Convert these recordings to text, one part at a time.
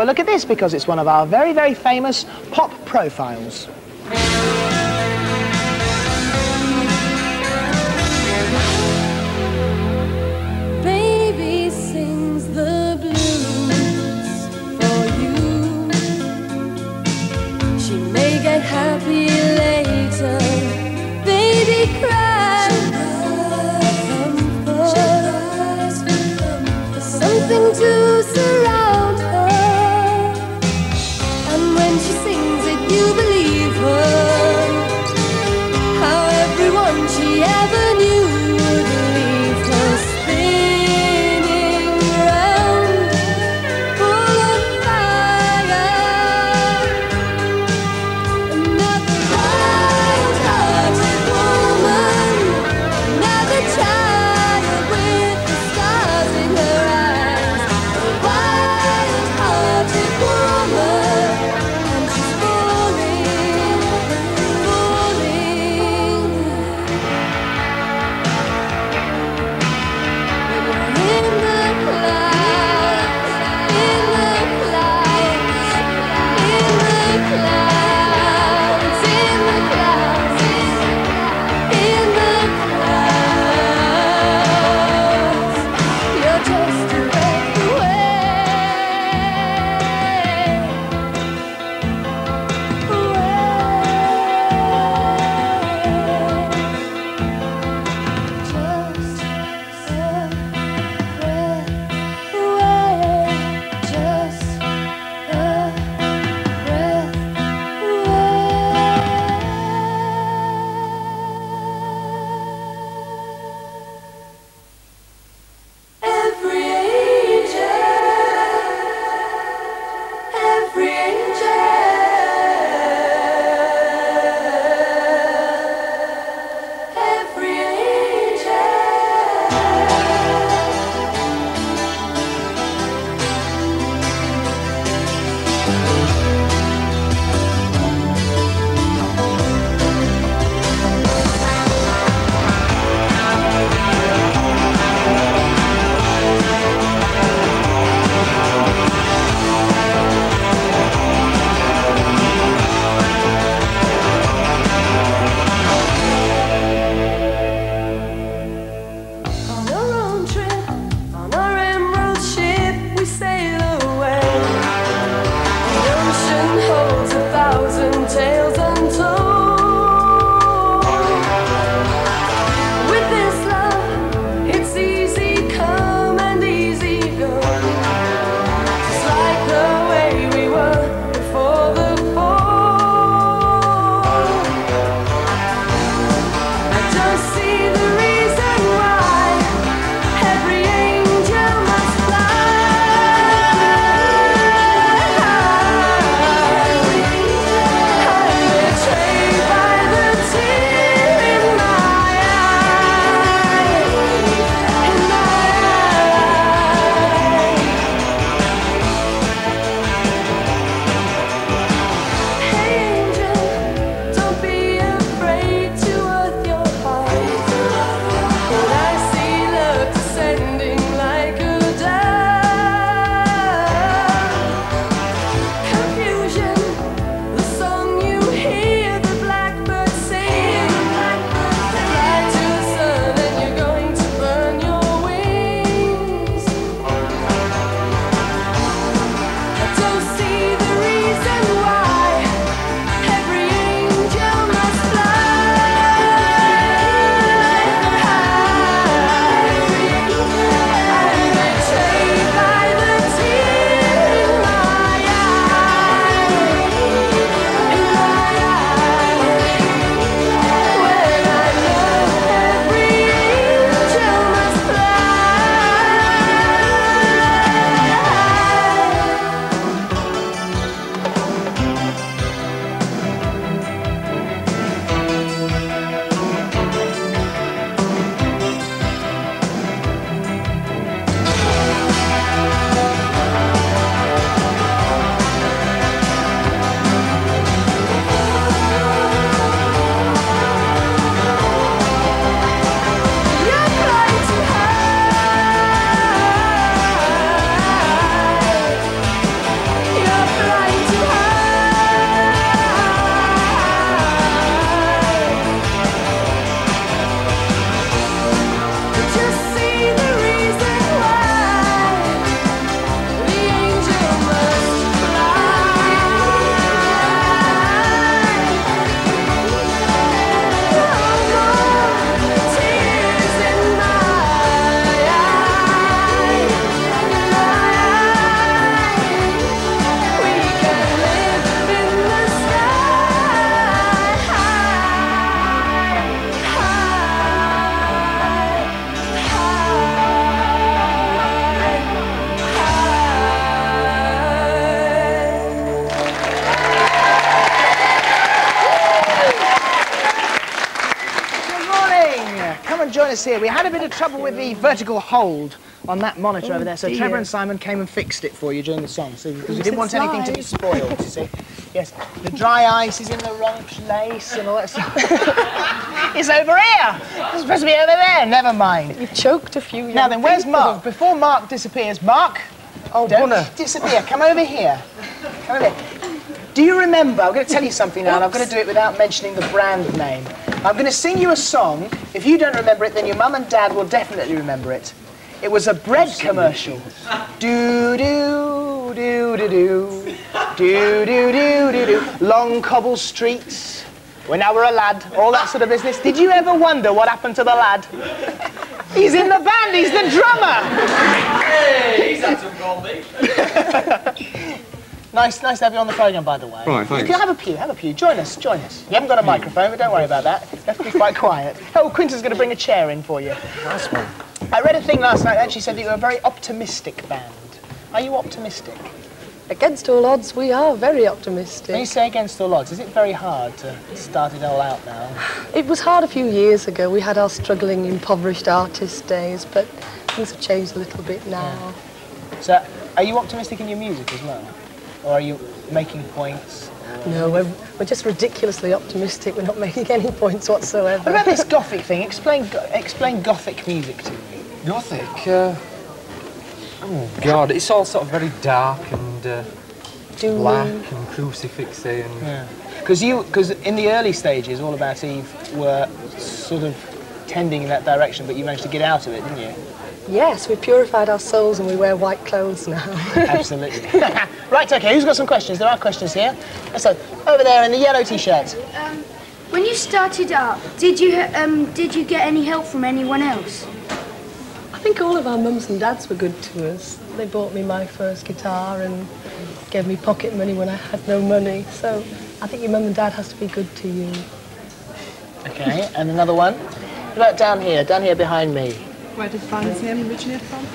But look at this because it's one of our very, very famous pop profiles. Join us here. We had a bit of trouble with the vertical hold on that monitor over oh, there, so dear. Trevor and Simon came and fixed it for you during the song, so because we didn't want anything to be spoiled. You see, yes, the dry ice is in the wrong place and all that stuff. it's over here. It's supposed to be over there. Never mind. You've choked a few. Now then, where's. Mark? Before Mark disappears, Mark. Oh, don't Bunner. disappear. Come over here. Come over here. Do you remember? I'm going to tell you something now, and I'm going to do it without mentioning the brand name. I'm going to sing you a song. If you don't remember it, then your mum and dad will definitely remember it. It was a bread commercial. Do do do do do do do do do do. Long cobble streets. When I were a lad, all that sort of business. Did you ever wonder what happened to the lad? He's in the band. He's the drummer. Hey, He's had some goldie. Nice, nice to have you on the programme, by the way. Right, thanks. You can have a pew, have a pew. Join us, join us. You haven't got a microphone, but don't worry about that. You have to be quite quiet. Oh, Quinton's going to bring a chair in for you. Nice one. I read a thing last night that actually said that you were a very optimistic band. Are you optimistic? Against all odds, we are very optimistic. When you say against all odds, is it very hard to start it all out now? It was hard a few years ago. We had our struggling, impoverished artist days, but things have changed a little bit now. So, are you optimistic in your music as well? Or are you making points? No, we're, we're just ridiculously optimistic. We're not making any points whatsoever. What about this gothic thing? Explain, explain gothic music to me. Gothic. Uh, oh God, it's all sort of very dark and uh, black and crucifixy and Yeah. Because you, because in the early stages, All About Eve were sort of tending in that direction, but you managed to get out of it, didn't you? Yes, we've purified our souls and we wear white clothes now. Absolutely. right, okay, who's got some questions? There are questions here. So, over there in the yellow t-shirt. When you started up, did you um, did you get any help from anyone else? I think all of our mums and dads were good to us. They bought me my first guitar and gave me pocket money when I had no money. So I think your mum and dad has to be good to you. Okay, and another one. What about down here, down here behind me? Where did Van's name originate from?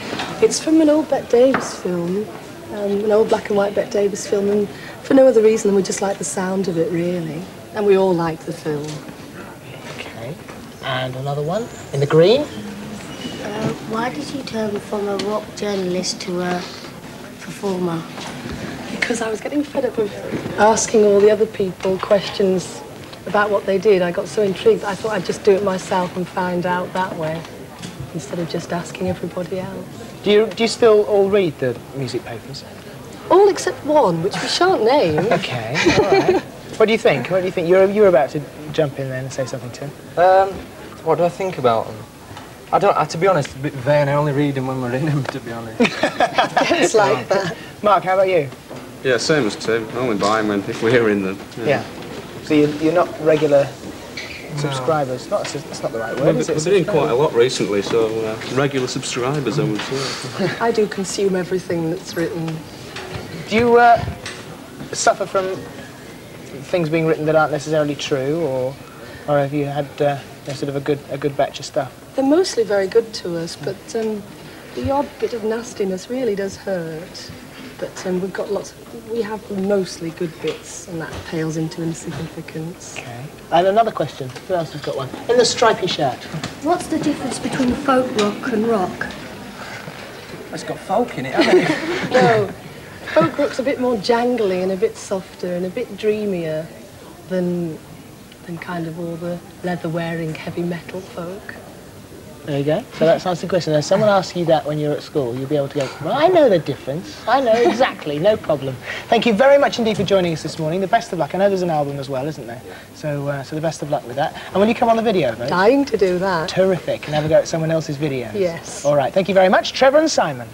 It's from an old Bette Davis film, um, an old black and white Bette Davis film, and for no other reason than we just like the sound of it, really. And we all like the film. Okay, and another one in the green. Why did you turn from a rock journalist to a performer? Because I was getting fed up of asking all the other people questions about what they did. I got so intrigued, I thought I'd just do it myself and find out that way, instead of just asking everybody else. Do you, do you still all read the music papers? All except one, which we shan't name. Okay, all right. what do you think? What do you think? You're, you're about to jump in there and say something, Tim. um, what do I think about them? I don't. Uh, to be honest, a bit vain. I only read them when we're in them. To be honest. it's like that. Mark, how about you? Yeah, same as Tim. I only buy them when, if we're in them. Yeah. So you're, you're not regular subscribers? Not, that's not the right word, We've, is it? we've been in quite a lot recently, so uh, regular subscribers, I would say. I do consume everything that's written. Do you uh, suffer from things being written that aren't necessarily true, or, or have you had uh, you know, sort of a good, a good batch of stuff? They're mostly very good to us, but um, the odd bit of nastiness really does hurt. But um, we've got lots. we have mostly good bits, and that pales into insignificance. Okay. And another question. Who else has got one? In the stripy shirt. What's the difference between folk rock and rock? It's got folk in it, hasn't it? No, folk rock's a bit more jangly and a bit softer and a bit dreamier than than kind of all the leather-wearing heavy metal folk. There you go. So that's answering the question. If someone asks you that when you're at school, you'll be able to go, well, I know the difference. I know exactly, no problem. Thank you very much indeed for joining us this morning. The best of luck. I know there's an album as well, isn't there? So, uh, so the best of luck with that. And when you come on the video, though, Dying to do that. terrific. And have a go at someone else's video. Yes. All right. Thank you very much, Trevor and Simon.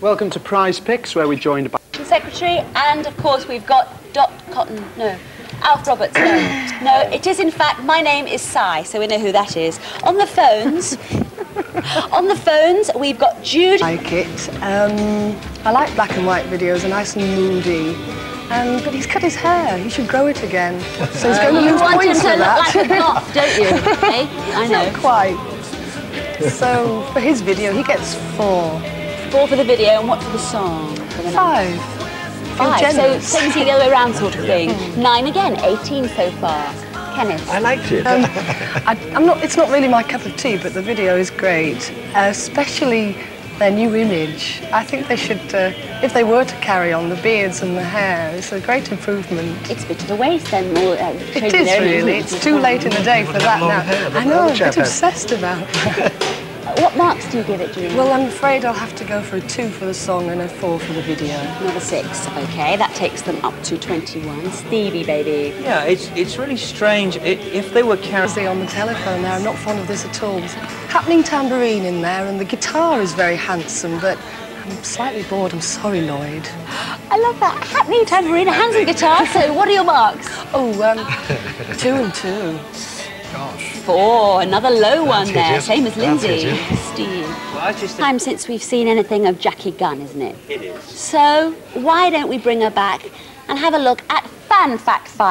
Welcome to Prize Picks, where we're joined by secretary, and of course we've got Dot Cotton. No. Alf Roberts, no. No, it is in fact, my name is Cy, so we know who that is. On the phones, on the phones, we've got Jude. I like it. Um, I like black and white videos, are nice and moody. Um, but he's cut his hair. He should grow it again. So he's going to lose points for that. You lose want him points to look that. like a goth, don't you? Hey, I Not know. quite. So for his video, he gets four, Four for the video and what for the song? For the five. Five, so generous. things the other way around sort of thing. Nine again, 18 so far. Kenneth? I liked it. Um, I, I'm not. It's not really my cup of tea, but the video is great, uh, especially their new image. I think they should, uh, if they were to carry on the beards and the hair, it's a great improvement. It's a bit of a waste then. Or, uh, It is really. It's too late in the day for that now. I know. I'm a bit obsessed about that. What marks do you give it, Julie? Well, I'm afraid I'll have to go for a two for the song and a four for the video. Another six. Okay, that takes them up to 21. Stevie, baby. Yeah, it's it's really strange. It, if they were carrying on the telephone now, I'm not fond of this at all. There's a happening tambourine in there, and the guitar is very handsome, but I'm slightly bored. I'm sorry, Lloyd. I love that. Happening tambourine, a handsome guitar. So, what are your marks? Oh, um, two and two. Four. Another low one That's there. it, Same as that's Lindsay. it, Steve. Time since we've seen anything of Jackie Gunn, isn't it? It is. So, why don't we bring her back and have a look at Fan Fact 5?